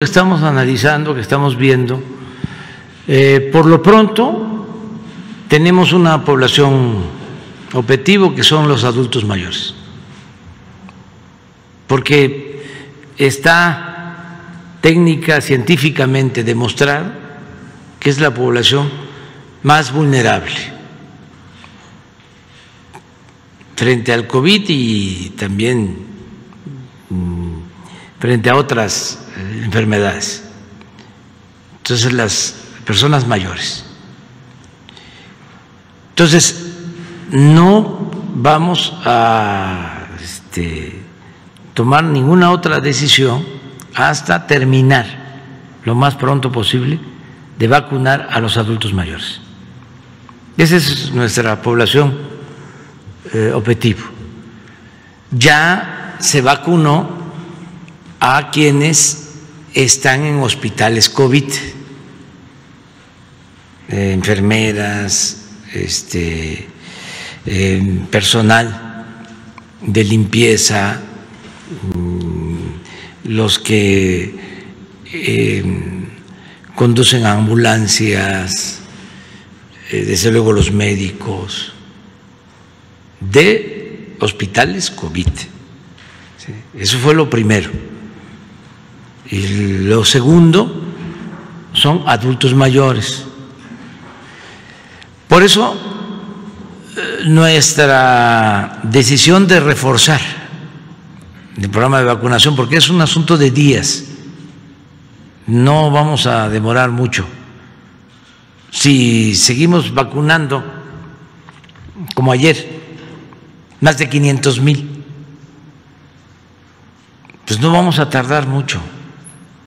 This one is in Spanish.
estamos analizando, que estamos viendo, eh, por lo pronto tenemos una población objetivo que son los adultos mayores, porque está técnica científicamente demostrado que es la población más vulnerable frente al COVID y también frente a otras eh, enfermedades. Entonces, las personas mayores. Entonces, no vamos a este, tomar ninguna otra decisión hasta terminar lo más pronto posible de vacunar a los adultos mayores. Esa es nuestra población eh, objetivo. Ya se vacunó a quienes están en hospitales COVID, eh, enfermeras, este, eh, personal de limpieza, mm, los que eh, conducen ambulancias, desde luego los médicos, de hospitales COVID. Eso fue lo primero. Y lo segundo son adultos mayores. Por eso eh, nuestra decisión de reforzar el programa de vacunación, porque es un asunto de días, no vamos a demorar mucho. Si seguimos vacunando, como ayer, más de 500 mil, pues no vamos a tardar mucho.